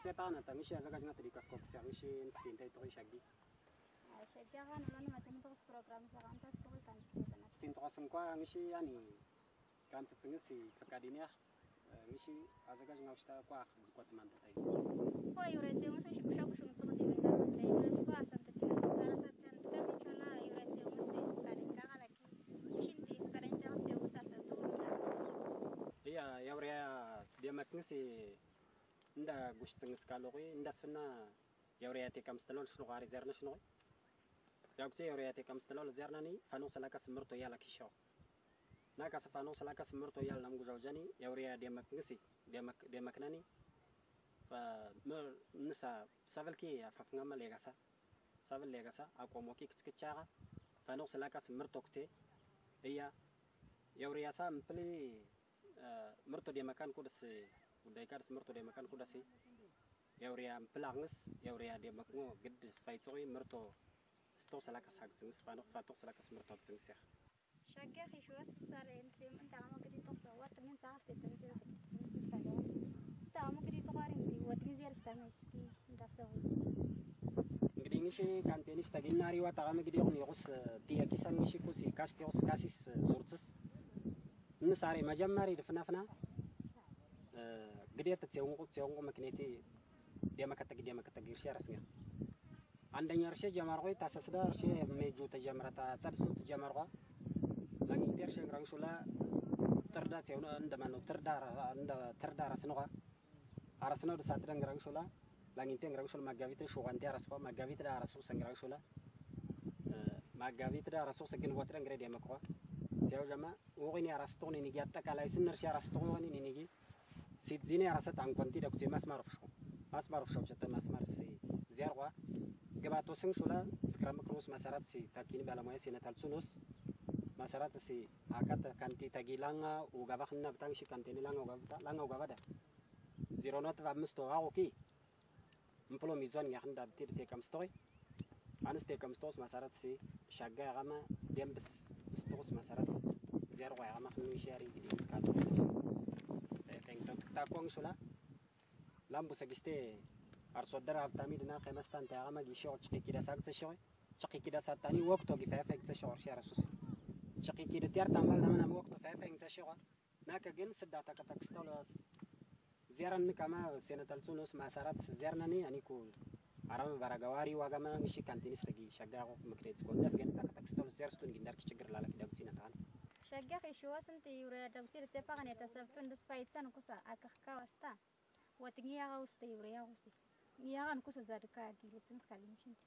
tse pa na tamishi ya zaga jina tadika skop siamishi ntinda ito ishagi shagia kan ulana matin tos program sa kanta skop kan stin tosam kwa mishi yani kan tsitsingi si kakadinia mishi azaga jina ushta kwa zukwat manda tai kwa yurete musa shibusha kushum tsoko di wenda musta yurete kwa asanta chika kana sa tanta kami chola yurete musa kakadin kakala ki shindi kakadin jang se usa sa tsoko di wenda musta iya yaurea dia matnisi nda gushtengas kaloqi nda sfna yawriyati kamstalol shnuqari zerna shnuqi yaqti yawriyati kamstalol zernani fanu salaka smirto yala kisho naka sfanu salaka smirto yala nam gujaljani yawriya demak ngisi demak demaknani fa mer nisa savalki ya fafngama legasa saval legasa aqomoki kitkichaga fanu salaka smirto kte iya yawriya sam pli مرتو دي مكان كودس udah ikat semur dia makan kuda sih ya uria pelangis ya uria dia makan gede faizoi merto sto salah kasak sing sepanok fatok salah kas merto sing sih Shaker hijrah sesare enti mentang mau sawat temen tang setan sih temen sih kalau tak di wat ini ziar setan meski sih kan tenis tadi nari wa tak mau dia orang kisah misi kusi kasih kasih kasis zurtus Nusari majam mari defna fna ግዴት ጽዮንቁ ጽዮንቁ ምክንያቲ ደመከተ ደመከተ ግርሽ ያረስኛ አንደኛ እርሼ ጀመርቆ ታሰስዳ እርሼ ሜጁ ተጀመረታ ጸድሱ ተጀመርቆ ለሚንቴር እርሼ ግራንሱላ ትርዳ ጽዮን እንደማን ነው ትርዳ እንደ ትርዳ ራስነዋ አራስነው ደሳት ደንግራንሱላ langinte ngrang sul magavit shuganti araspa magavit da arasu sangrang sula magavit da arasu sagin botre ngre de makwa sew jama wogini arasto ni nigi sit zini arasat ankonti da kuti mas maruf shu mas maruf shu chata mas mar si. Ziyarwa gabato sing sula skram krus masarat si. Takini balamoya si natal sunus masarat si. Akat kanti tagilanga ugabak na betang shi kanti ni langa ugabata langa ugabada zero not va misto aoki mplo mizon nga khanda btir te kam stoy anas ኮንግሱላ ላምቡሰ ግስቴ አርሶ አደር ሀብታሚ ድና ከመስታን ተያቀመ ጊሸው ጭቂ ኪደ ሳግጽ ሸወ ጭቂ ኪደ ሳታኒ ወቅቶ ጊፋያፈ ግጽ ሸወ እርሻ ረሱስ ጭቂ ኪደ ቲያር ታምባል ነመናም ወቅቶ ፋያፈ ግጽ ሸወ ናከ ግን ስዳ ተቀጠቅስተው ለስ ዚያራን ከማ ሴነተልጹ ንስ ማሳራት ዚያርናኒ አኒኩ አራም ባራጋዋሪ ዋጋማ ንሺ ካንቲኒስ ተጊ ሸጋቆ ምክሬት ስኮ ነስ ግን ተቀጠቅስተው ዚያርስቱን Deggaki shiwasanti yuriyadamsirite paqanita sabtun dasfaitsan kusa akakawasta watingiyaqa usta yuriyaqusi niyaqan kusa zarka gilitsin skalimshinti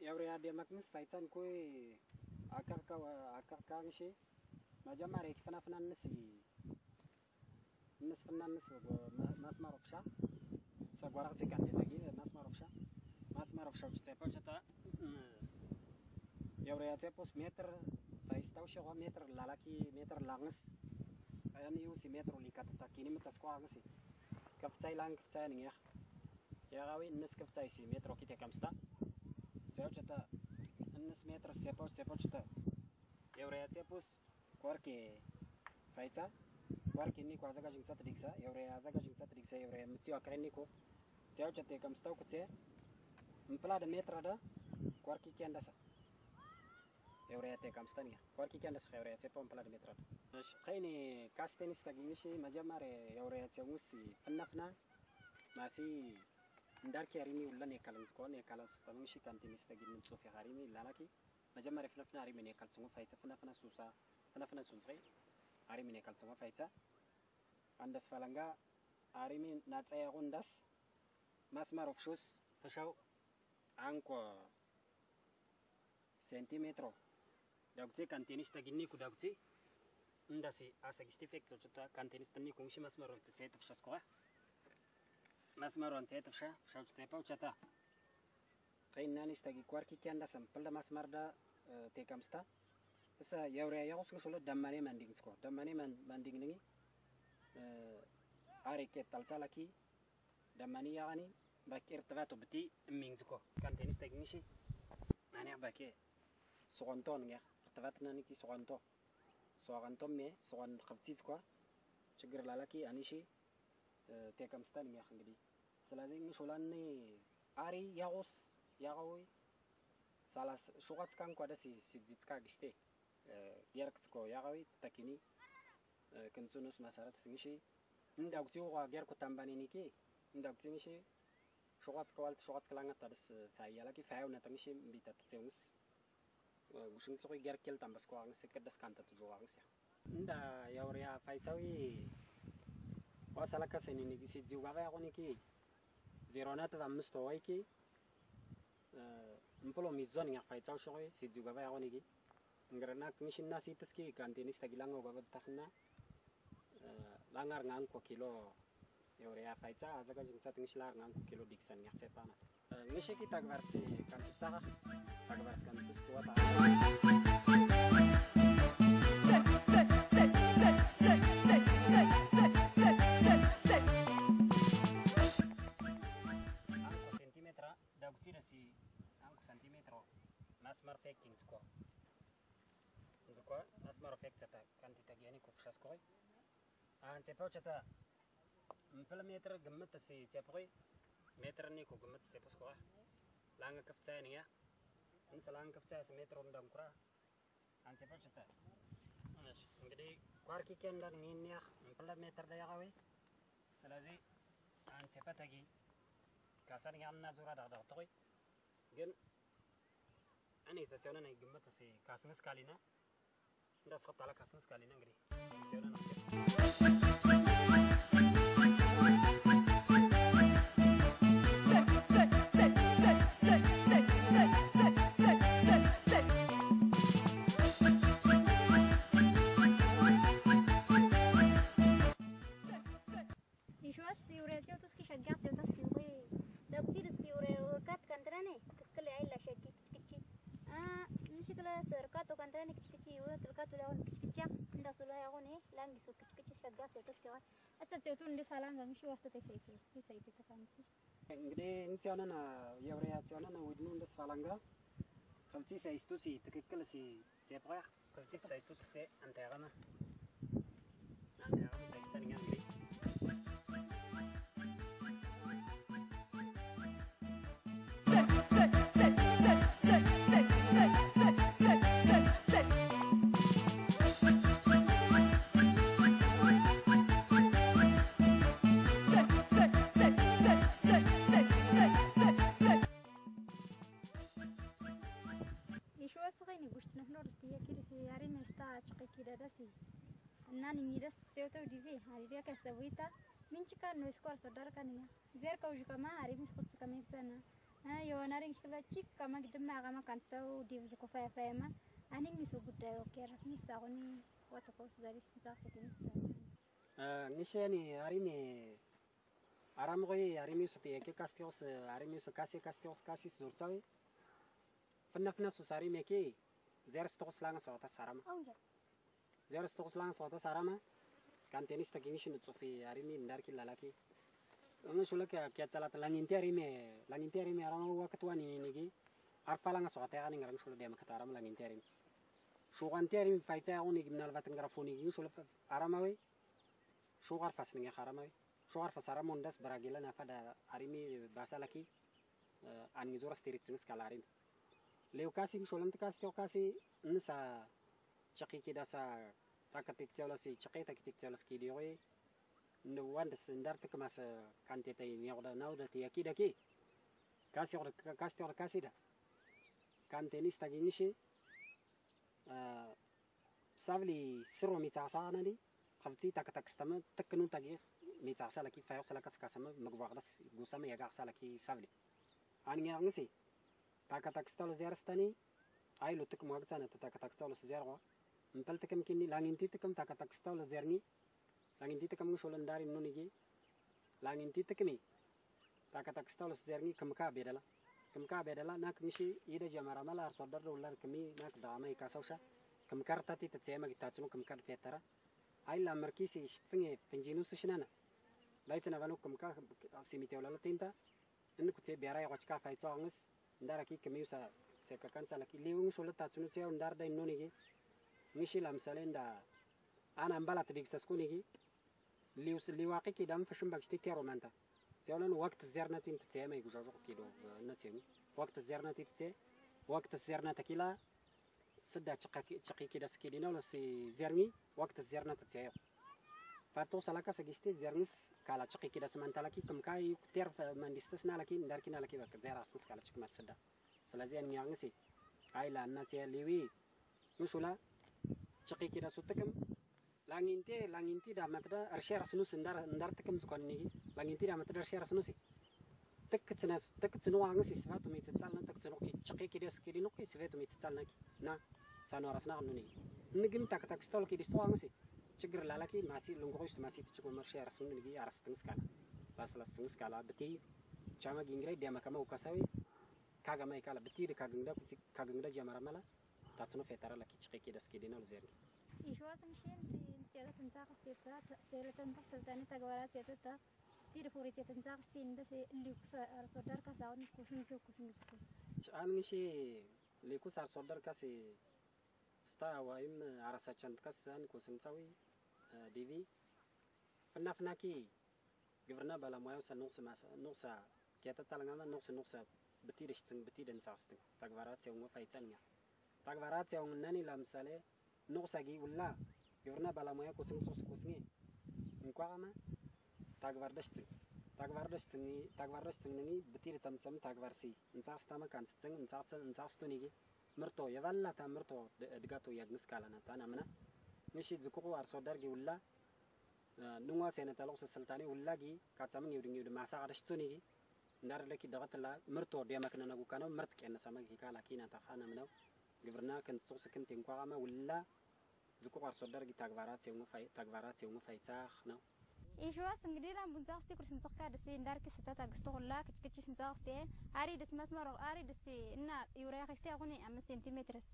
የአውሬያደመቅንስ ፋይጻን ኮይ አከርካንሺ መጀመሪያ የክፍናፍናንስ ምስ ፍናንስ ማስማር ኦፍሻ ሰጓራቅ ዜጋን ደናጊ ማስማር ኦፍሻ ማስማር ኦፍሻ ውጭ ቴፖች ታ የአውሬያ ቴፖስ ሜትር فنان الناس ناس ما رفشا سقورا تيك عندي تاقي ناس ما رفشا ناس ما رفشا وش تيبو شتا يوريا تيبوس متر فايستاو شغا متر لالاكي متر لانس يعني يوسي متر اللي كاتتا كيني متسكوا عنسي كفتاي لان كفتاي نيخ يا غاوي الناس كفتاي سي متر كي تكامستا سيو شتا الناس متر سيبو سيبو شتا يوريا تيبوس كوركي فايتا warki niko azagajin tsat diksa yawre azagajin tsat diksa yawre mtsiwa kare niko tsaw chate kam staw kutse mpla da metra da warki kenda sa የውርያት ቃምስተን ወርቂቅ ያለ ስኸ የውርያት ሴፖን ፕላድ ሜትራል ከይኒ ካስቴኒስ ተግኝሽ መጀመር የውርያት ውስ ፍናፍና ማሲ እንዳርኪ ያሪሚ ውለን የካለምስ ከሆን የካለስተምሽ ከንቲሚስ ተግኝን ጽሁፍ ያሪሚ ላናኪ መጀመር ፍናፍና አሪሚን የካልጽሙ ፋይጸ ፍናፍና ሱሳ ፍናፍና ሱንጽይ አሪሚን የካልጽሙ ፋይጸ አንደስ ፈለንጋ አሪሚን ናጸያ ቁንዳስ መስመር ኦፍሹስ ፍሻው አንኮ ሴንቲሜትሮ dagutse kantenis taginni ku dagutse ndasi asa gistifek so chota kantenis tanni kungshi masmar of tse tfshas ko masmar on tse tfsha shaw tse pa chata. Kai nani stagi kwarki kyanda sampal da masmar da te kamsta sa yawre yagus solo damane manding sko. Damane manding ningi ari ke talsalaki damani yagani bakir tabato beti mingzko kan tenis teknisi nani bake sogonton ngi ተፋትናንኪ ሰቆንቶ ሰቆንቶም ሜ ሰቆን ከብፂት እኳ ችግር ላላኪ አንሺ ቴከምስተን ሚያክ እንግዲህ። ስለዚህ ሾላኒ አሪ ያቆስ ያቀወይ ሳላስ ሹቃትካ እንኳ ደስ ስድዝትካ ግስቴ ጌርክትኮ ያቀዊ ተኪኒ ክንፅኑስ መሰረት ስንሺ እንዳጉትዮ ኳ ጌርኩ ታምባኔኒኪ እንዳጉትንሺ ሹቃትከ ዋልት ሹቃትክ ላንገታ ደስ ፋያላኪ ፋያው ነጠንሺ እምቢተትፅንስ ጽውንስ ጉሽን ጽቆይ ገር ኬል ታምበስ ኮ አንስ ከደስ ካንተ ትጆዋንስ ያ እንዳ ያውሪያ ፋይታዊ wasalaka senini gi sijji gaba yaqoni ki zero nat amis to wai ki mpolo mizon nga fai tsau shoy sijji gaba yaqoni ki ngrana knishin na sitis ki kantinis tagilango gaba takhna langar ngan ko kilo yore ya fai tsa azaga jing tsat ngislar ngan ko kilo diksan nga tsepana ngishe ki tagbar si kan tsaga tagbar kan tsis wata si anku centimetro masmar faking sko zukwa masmar fake chata kan tita giani ku fshas ko an cepo chata mpel meter gemmet si cepo meter ni ku gemmet cepo sko langa kafca ni ya እንስላን ክፍት 28 ሜትር እንደንኩራ አንሴፖ ችታ እሺ እንግዲህ ኳርኪ ከንዳን ኒኒያ እንቅለ ሜትር ደያቀዊ ስለዚህ አንሴፈ ተጊ ካሰን ያልና ዙራ ዳዳው ተቆይ ግን እኔ ተቸነ ነኝ ግምት ሲ ካስንስ ካሊና እንዳስከታለ ካስንስ ካሊና እንግዲህ ተቸነ ነው። ዙሪያቸው እስኪ ሸጋ ሲወጣ እስኪ ወይ ደብሲል እስኪ ኡሬ ወርካት ከንትራኔ ትክክል አይላ ሸጊ ቅጭቅጭ አ ንሽክለስ ርካቶ ከንትራኔ ቅጭቅጭ ወት ርካቶ ላውን ቅጭቅጫ እንዳሱ ላይ አሁን ላንጊሱ ቅጭቅጭ ሸጋ ሲወጣ እስኪ ዋል አሰጥቶ እንደ ሰላም በሚሽ ዋስተተ ሰይፍ እስኪ ሰይፍ ተካንቲ እንግዲህ እንሲያነን የብሪያት ሲያነን ውድኑ እንደስ ፋላንጋ ከምቲ ሳይስቱ ሲ ትክክል ሲ ሴፕራ ከምቲ ሳይስቱ ሲ አንተራማ kida dasi nani ngidas seuto divi hari dia ka sabita minchika no skor sodar kaniya zer ka uji kama hari kama sana. Ha yo nari kila chik kama gidma kama kan sta div ko fa fa ma. Ani mi so gudda yo ker mi sa goni wata ko zari sinta fatin nishani arimi እግዚአብሔር ስላን ሰዋተ ሳራመ ካንቴኒስ ተገኝሽን ጽፌ አሪሚ እንዳርኪ ላላኪ እምሹ ለከ ኪያጫላት ላኝንቲ አሪሚ ላኝንቲ አሪሚ አራማ ወቅት ዋኒ ኒጊ አርፋላን ሰዋተ ያኒ ንገረም ሹለ ደም ከታራም ላኝንቲ አሪሚ ሹጋንቲ አሪሚ ፋይታ ያሁን ኒጊ ምናልባት እንገረፎኒ ጊ ሹለ አራማዊ ሹጋር ፋስ ንገ ሐራማዊ ሹጋር ፋስ አራማ እንደስ በራጌላ ናፋዳ አሪሚ ባሳላኪ አኒ ዞራ ስቴሪት ስንስ ካላሪሚ ሌው ካሲ ሹለንት ካሲ ካሲ እንሳ ጨቂቂ ዳሳ takatik teo si chaki takitik teo ski dioi no wanda sendar tik mas kante tay nyawda nawda ti akida ki kasi or kasi teo kasi da kante nis tagi nishi savli siro mi tsasa nani khavti takatak stama taknu tagi mi tsasa laki fayo sala kas kasama magwagdas gusama yaga sala ki savli ngisi takatakstalo zerstani ay lo tikum wagtsana ta takatakstalo zerwa mpal tikum kini langinti tikum takatakstalo zerni langinti tikum ngusolan dari nunigi langinti tikumi takatakstalo zerni kamka bedala kamka bedala nak mishi ida jamara mala sodar ular kami nak dama ikasawsha kamkar tati tatsema gitatsunu kamkar fetara ay la markisi shtsinge penjinu sishnana laitana vanu kamka simitewla tinta inu kutse biara yawachka faitso angus ndara ki kemi sa se ka kan sala ki liwung solo ta tsunu tseo ndar da inno nishi lamsalenda ana mbala tidigsaskunihi liwaqiki dam fashimbaksti teromanta tsiolon wakt zernati ntse mai gujajo kido natsemi wakt zernati tse wakt zernata kila sida chaqi kida skidina wala si zermi wakt zernata tse fato salaka sagiste zernis kala chaqi kida smantalaki kamkai ter mandistas nalaki ndarkina laki bak zerasnis kala chaqmat sida ስለዚህ እኛ እንግሲ አይላ እናት ሊዊ ምሱላ chaqi kida sutikim langinti langinti da matda arshera sunus ndar ndar tikim skon ni langinti da matda arshera sunusi tek tsna tek tsno ang si sva tumi tsalna tek tsno ki chaqi kida skili no ki sve tumi tsalna ki na sano rasna nuni nigim tak tak stol ki disto ang si ችግር ላላኪ ማሲ ልንጎሆች ማሲ ትችጎ መርሻ ያርሱን ንጊ አርስትንስ ካላ ባስላስትንስ ካላ ብቲ ቻመግ እንግላይ ዲያመከመው ከሰዊ ካገማ ይካላ ብቲ ካግንግዳ ካግንግዳ ጀመረመላ ታትኖ ፌተራ ላኪ ጭቄቂ ደስኪዲና ልዘርጊ kida skidi na luzergi ishwa san shin tiada tanza qastita sela tan taqsaltani tagwara tiada ta tiri furi tiada tanza qasti inda se liku sodar ka saun kusin zo kusin zo an ngishi liku sar sodar ka se sta waim arasa chant ka san kusin tsawi divi fna fna ki ግብርና ባለሙያው ሰኖስ ማሳ ኖሳ ከተታለንጋማ ኖስ ኖሳ betides tsing betiden tsasting tagvarat seung faitanya tagvarat seung ንቑሰጊ ውላ የወርና ባላሙያ ቁስም ሶስ ቁስኒ እንቋቀመ ታግባርደሽ ጽ ታግባርደሽ ጽኒ ታግባርደሽ ጽንኒ ብቲል ተምጸም ታግባርሲ እንጻስ ታመካን ጽን እንጻስ እንጻስ ቶኒጊ ምርቶ የባላታ ምርቶ እድጋቶ ያግንስ ካላናታ ናምና ንሺ ዝቁቁ አርሶ ዳርጊ ውላ ንዋ ሴነታለው ስልጣኔ ውላጊ ካጻምን ይውድኝ ይውድ ማሳ አርሽ ቶኒጊ እንዳርለኪ ደቀትላ ምርቶ ደመክነ ነጉካ ነው ምርት ቀነሰ መግካ ላኪና ታኻናም ነው ግብርና ከንጽቕ ስክን ቴንኳቐመ ውላ ዝቁቕ አርሶ ተግባራት የውኑ ተግባራት የውኑ ፋይታህ ነው። ኢሽዋስ እንግዲህ ላም ቡንዛክስቲ ኩል ስንጽካ ደስ እንዳርክ ስታታ ግስቶ ሁላ ክጭክጭ ስንዛክስቲ አሪ ደስ መስመር አሪ ደስ እና ዩሪያ ክስቲ አሁን 5 ሴንቲሜትርስ።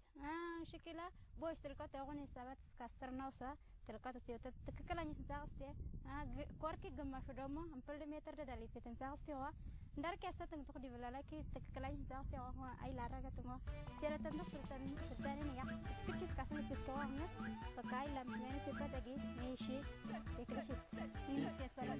ሽክላ ቦይስ ትልቀት አሁን 7 እስከ 10 ነው ሰ ትልቀቱ ሲወጥ ትክክለኛ ስንዛክስቲ ኮርኪ ግማሹ ደግሞ አምፕል ሜትር ደዳሊት ስንዛክስቲ ዋ ndarke satan tok di belalaki takkalan za se wa ay la raga tuma sera tan dok sultan sultan ini ya. Kichis kasan ti to amna pakai lam ngani ti patagi nishi dekrishi ni ke sala